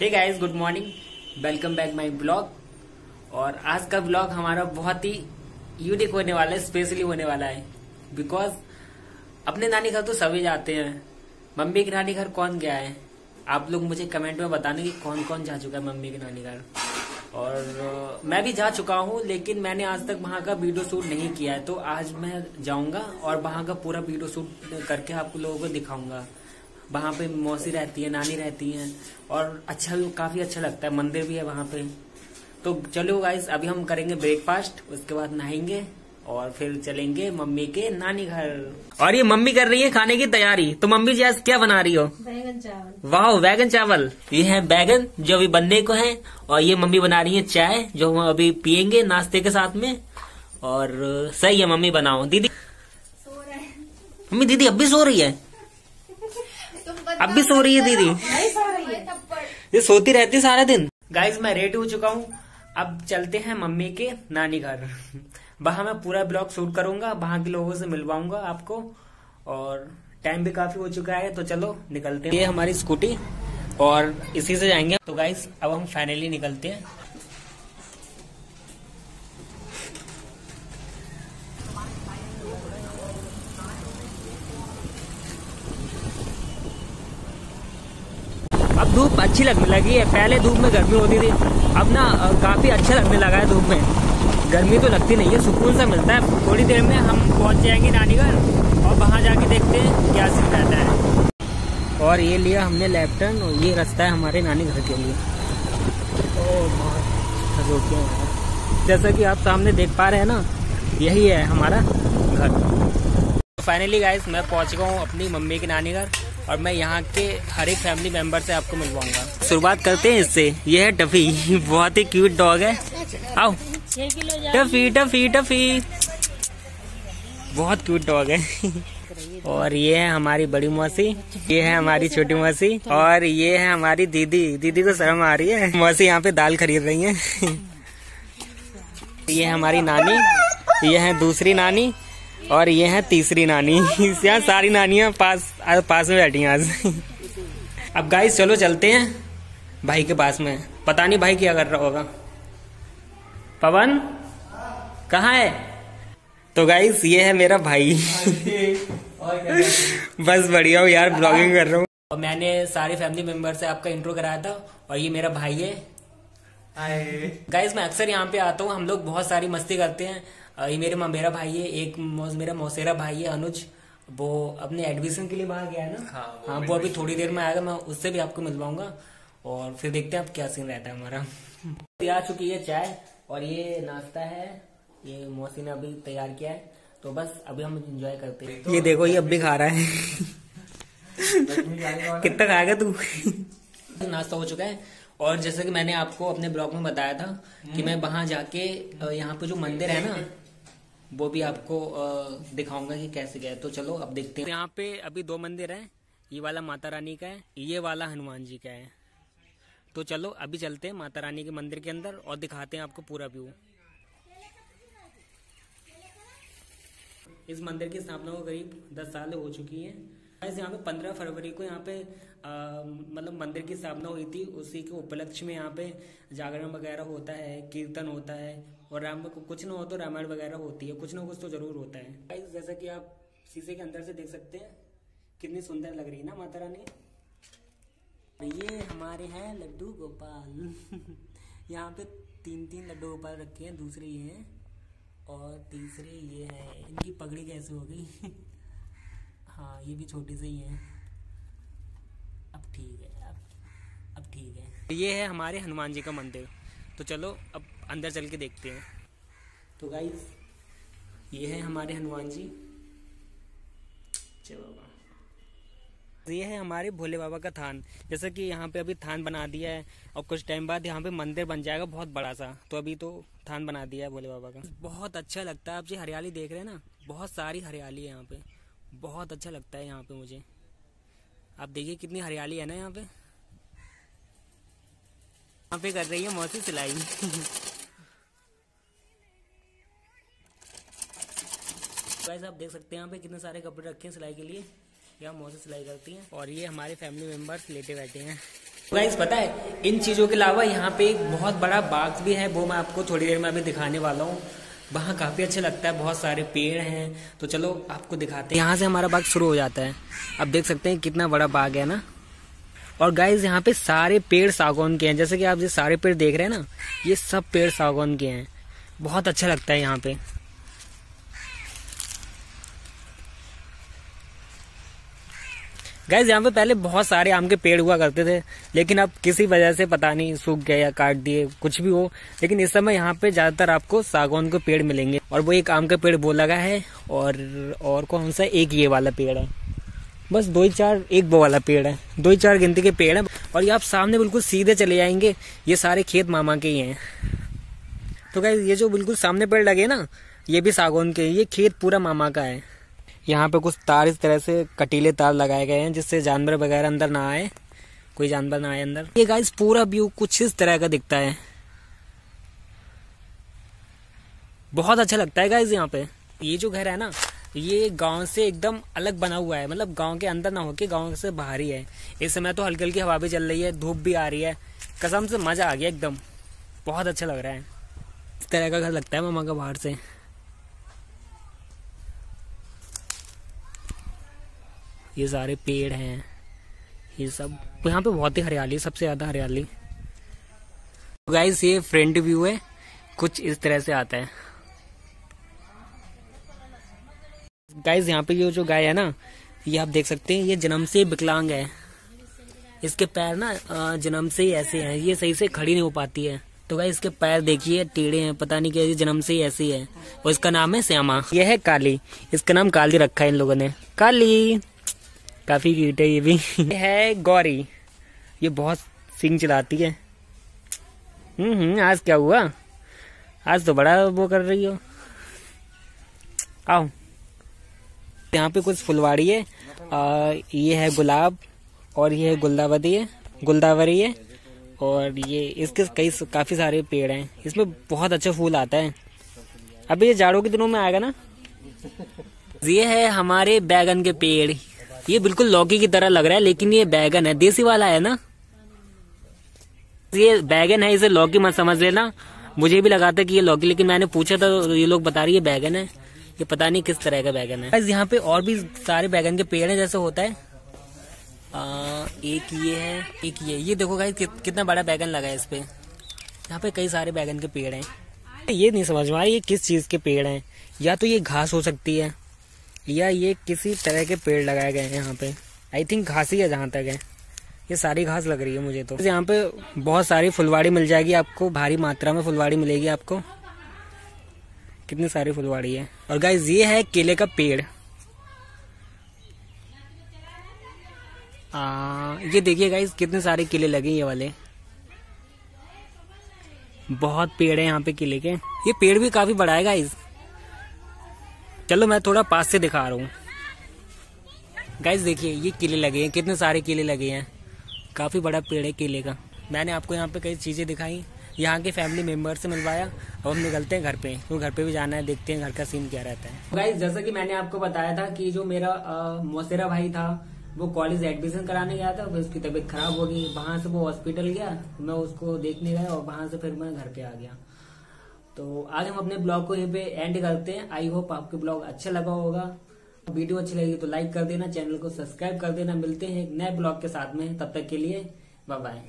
Hey guys good morning welcome back my blog और आज का ब्लॉग हमारा बहुत ही यूनिक होने वाला है स्पेशली होने वाला है। बिकॉज़ अपने नानी घर तो सभी जाते हैं। मम्मी के नानी घर कौन गया है? आप लोग मुझे कमेंट में बताने कि कौन कौन जा चुका है मम्मी के नानी घर। और मैं भी जा चुका हूँ, लेकिन मैंने आज तक वहाँ का वीडियो शूट नहीं किया है। तो आज मैं जाऊँगा और वहाँ का पूरा वीडियो शूट करके आपको लोगों को दिखाऊँगा। वहाँ पे मौसी रहती है नानी रहती है और अच्छा भी काफ़ी अच्छा लगता है मंदिर भी है वहाँ पे। तो चलो गाइस अभी हम करेंगे ब्रेकफास्ट उसके बाद नहाएँगे और फिर चलेंगे मम्मी के नानी घर। और ये मम्मी कर रही है खाने की तैयारी। तो मम्मी जी आज क्या बना रही हो? बैगन चावल। वाह बैगन चावल। ये है बैगन जो अभी बनने को है और ये मम्मी बना रही है चाय जो हम अभी पियेंगे नाश्ते के साथ में। और सही है मम्मी बनाओ। दीदी सो रहे मम्मी दीदी अब भी सो रही है? अब भी सो रही है दीदी। नहीं सो रही है ये सोती रहती है सारा दिन। गाइज़ मैं रेडी हो चुका हूँ। अब चलते हैं मम्मी के नानी घर। वहाँ मैं पूरा ब्लॉग शूट करूँगा वहाँ के लोगों से मिलवाऊँगा आपको। और टाइम भी काफ़ी हो चुका है तो चलो निकलते हैं। ये हमारी स्कूटी और इसी से जाएँगे। तो गाइज़ अब हम फाइनली निकलते हैं। धूप अच्छी लगने लगी है। पहले धूप में गर्मी होती थी, अब ना काफ़ी अच्छा लगने लगा है धूप में। गर्मी तो लगती नहीं है, सुकून सा मिलता है। थोड़ी देर में हम पहुँच जाएँगे नानी घर और वहाँ जाके देखते हैं क्या सीन रहता है। और ये लिया हमने लेफ्टन और ये रास्ता है हमारे नानी घर के लिए। ओ जैसा कि आप सामने देख पा रहे हैं ना, यही है हमारा घर। फाइनली गाइस मैं पहुँच गया हूँ अपनी मम्मी के नानी घर और मैं यहाँ के हर एक फैमिली मेंबर से आपको मिलवाऊँगा। शुरुआत करते हैं इससे। ये है टफी। बहुत ही क्यूट डॉग है। आओ। Tuffy Tuffy Tuffy. बहुत क्यूट डॉग है। और ये है हमारी बड़ी मौसी। ये है हमारी छोटी मौसी। और ये है हमारी दीदी। दीदी को शर्म आ रही है। मौसी यहाँ पे दाल खरीद रही है। ये हमारी नानी। ये है दूसरी नानी। और ये है तीसरी नानी। यहाँ सारी नानियाँ पास पास में बैठी हैं आज। अब गाइस चलो चलते हैं भाई के पास में। पता नहीं भाई क्या कर रहा होगा। पवन, कहाँ है? तो गाइस ये है मेरा भाई। बस बढ़िया हूँ यार ब्लॉगिंग कर रहा हूँ। और मैंने सारे फैमिली मेंबर से आपका इंट्रो कराया था और ये मेरा भाई है। गाइस मैं अक्सर यहाँ पे आता हूँ हम लोग बहुत सारी मस्ती करते हैं। ये मेरे मेरा भाई है एक मौस- मेरा मौसेरा भाई है अनुज। वो अपने एडमिशन के लिए बाहर गया है ना? हाँ, हाँ वो अभी थोड़ी देर में आएगा मैं उससे भी आपको मिलवाऊँगा। और फिर देखते हैं अब क्या सीन रहता है हमारा। आ चुकी है चाय और ये नाश्ता है। ये मौसी ने अभी तैयार किया है। तो बस अभी हम इंजॉय करते हैं। ये देखो ये अब भी खा रहा है। कितना खाएगा तू? नाश्ता हो चुका है। और जैसे कि मैंने आपको अपने ब्लॉग में बताया था कि मैं वहाँ जाके यहाँ पे जो मंदिर है ना वो भी आपको दिखाऊँगा कि कैसे गया तो चलो अब देखते हैं। यहाँ पे अभी दो मंदिर हैं ये वाला माता रानी का है ये वाला हनुमान जी का है। तो चलो अभी चलते हैं माता रानी के मंदिर के अंदर और दिखाते हैं आपको पूरा व्यू। इस मंदिर की स्थापना को करीब दस साल हो चुकी है। यहाँ पे पंद्रह फरवरी को यहाँ पे मतलब मंदिर की स्थापना हुई थी, उसी के उपलक्ष्य में यहाँ पे जागरण वगैरह होता है, कीर्तन होता है, और राम कुछ ना हो तो रामायण वगैरह होती है, कुछ ना कुछ तो ज़रूर होता है। जैसा कि आप शीशे के अंदर से देख सकते हैं, कितनी सुंदर लग रही है ना माता रानी? ये हमारे हैं लड्डू गोपाल। यहाँ पे तीन तीन लड्डू गोपाल रखे हैं, दूसरे ये हैं, और तीसरे ये है, इनकी पगड़ी कैसे हो गई? हाँ ये भी छोटी सी ही। है अब ठीक है, अब अब ठीक है। ये है हमारे हनुमान जी का मंदिर। तो चलो, अब अंदर चल के देखते हैं। तो गाइस ये है हमारे हनुमान जी। चलो तो ये है हमारे भोले बाबा का थान। जैसे कि यहाँ पे अभी थान बना दिया है, और कुछ टाइम बाद यहाँ पे मंदिर बन जाएगा बहुत बड़ा सा तो अभी तो थान बना दिया है भोले बाबा का। बहुत अच्छा लगता है। आप जी हरियाली देख रहे हैं ना, बहुत सारी हरियाली है यहाँ पे। बहुत अच्छा लगता है यहाँ पे मुझे। आप देखिए कितनी हरियाली है ना यहाँ पे। यहाँ पे कर रही है मौसी सिलाई। गाइस आप देख सकते हैं यहाँ पे कितने सारे कपड़े रखे हैं सिलाई के लिए। यहाँ मौसी सिलाई करती हैं। और ये हमारे फैमिली मेंबर्स लेटे बैठे हैं। गाइस पता है, इन चीज़ों के अलावा यहाँ पे एक बहुत बड़ा बाग भी है, वो मैं आपको थोड़ी देर में अभी दिखाने वाला हूँ। वहाँ काफ़ी अच्छा लगता है, बहुत सारे पेड़ हैं। तो चलो, आपको दिखाते हैं। यहाँ से हमारा बाग शुरू हो जाता है। अब देख सकते हैं कितना बड़ा बाग है ना। और गाइज़ यहाँ पे सारे पेड़ सागौन के हैं। जैसे कि आप ये सारे पेड़ देख रहे हैं ना, ये सब पेड़ सागौन के हैं। बहुत अच्छा लगता है यहाँ पे। गैस यहाँ पे पहले बहुत सारे आम के पेड़ हुआ करते थे, लेकिन अब किसी वजह से पता नहीं सूख गए या काट दिए, कुछ भी हो। लेकिन इस समय यहाँ पे ज़्यादातर आपको सागौन के पेड़ मिलेंगे। और वो एक आम का पेड़ वो लगा है, और और कौन सा? एक ये वाला पेड़ है। बस दो ही चार, एक वो वाला पेड़ है। दो ही चार गिनती के पेड़ है। और ये आप सामने बिल्कुल सीधे चले जाएँगे, ये सारे खेत मामा के ही हैं। तो गैस ये जो बिल्कुल सामने पेड़ लगे ना, ये भी सागौन के ये खेत पूरा मामा का है। यहाँ पे कुछ तार इस तरह से कटीले तार लगाए गए हैं जिससे जानवर वगैरह अंदर ना आए। कोई जानवर ना आए अंदर। ये गाइस पूरा व्यू कुछ इस तरह का दिखता है। बहुत अच्छा लगता है गाइस यहाँ पे। ये जो घर है ना, ये गाँव से एकदम अलग बना हुआ है। मतलब गाँव के अंदर ना होके गाँव से बाहर ही है। इस समय तो हल्की हल्की हवा भी चल रही है, धूप भी आ रही है। कसम से मज़ा आ गया एकदम। बहुत अच्छा लग रहा है। इस तरह का घर लगता है मामा का बाहर से। ये सारे पेड़ हैं, ये सब। यहाँ पे बहुत ही हरियाली, सबसे ज़्यादा हरियाली। गाइस ये फ्रंट व्यू है, कुछ इस तरह से आता है। गाइस यहाँ पे ये जो गाय है ना, ये आप देख सकते हैं, ये जन्म से विकलांग है। इसके पैर ना जन्म से ही ऐसे हैं, ये सही से खड़ी नहीं हो पाती है। तो गाइस इसके पैर देखिए, टेढ़े हैं, पता नहीं क्या जन्म से ही ऐसे है और इसका नाम है श्यामा। यह है काली, इसका नाम काली रखा है इन लोगों ने। काली! काफ़ी क्यूट है ये भी। ये है गौरी। ये बहुत सिंग चलाती है। हम्म हम्म आज क्या हुआ? आज तो बड़ा वो कर रही हो। आओ। यहाँ पे कुछ फुलवाड़ी है। आ, ये है गुलाब और ये है गुलदावरी है। गुलदावरी है। और ये इसके कई काफ़ी सारे पेड़ हैं। इसमें बहुत अच्छा फूल आता है। अभी ये जाड़ों के दिनों में आएगा ना? ये है हमारे बैगन के पेड़। ये बिल्कुल लौकी की तरह लग रहा है लेकिन ये बैगन है। देसी वाला है ना? ये बैगन है इसे लौकी मत समझ लेना। मुझे भी लगा था कि ये लौकी लेकिन मैंने पूछा था तो ये लोग बता रही है बैगन है। ये पता नहीं किस तरह का बैगन है। यहाँ पे और भी सारे बैगन के पेड़ है जैसे होता है। आ, एक ये है एक ये। ये देखो गाइस कि, कितना बड़ा बैगन लगा है इस पे। यहाँ पे कई सारे बैगन के पेड़ हैं। ये नहीं समझ में आ ये किस चीज़ के पेड़ हैं? या तो ये घास हो सकती है। या ये किसी तरह के पेड़ लगाए गए हैं यहाँ पे। आई थिंक घास ही है जहाँ तक है। ये सारी घास लग रही है मुझे तो। यहाँ पे बहुत सारी फुलवाड़ी मिल जाएगी आपको। भारी मात्रा में फुलवाड़ी मिलेगी आपको। कितनी सारी फुलवाड़ी है। और गाइज़ ये है केले का पेड़। आ, ये देखिए गाइज़ कितने सारे केले लगे ये वाले। बहुत पेड़ है यहाँ पे केले के। ये पेड़ भी काफ़ी बड़ा है गाइज़ चलो मैं थोड़ा पास से दिखा रहा हूँ। गाइज़ देखिए, ये केले लगे हैं, कितने सारे केले लगे हैं। काफ़ी बड़ा पेड़ है केले का। मैंने आपको यहाँ पे कई चीज़ें दिखाई। यहाँ के फैमिली मेंबर से मिलवाया और हम निकलते हैं घर पे। तो घर पे भी जाना है, देखते हैं घर का सीन क्या रहता है। गाइज़ जैसा कि मैंने आपको बताया था कि जो मेरा मोसेरा भाई था, वो कॉलेज एडमिशन कराने गया था, फिर उसकी तबीयत खराब हो गई। वहाँ से वो हॉस्पिटल गया, मैं उसको देखने गया और वहाँ से फिर मैं घर पे आ गया। तो आज हम अपने ब्लॉग को यहीं पे एंड करते हैं। आई होप आपके ब्लॉग अच्छा लगा होगा। वीडियो अच्छी लगी तो लाइक कर देना, चैनल को सब्सक्राइब कर देना। मिलते हैं एक नए ब्लॉग के साथ में। तब तक के लिए बाय बाय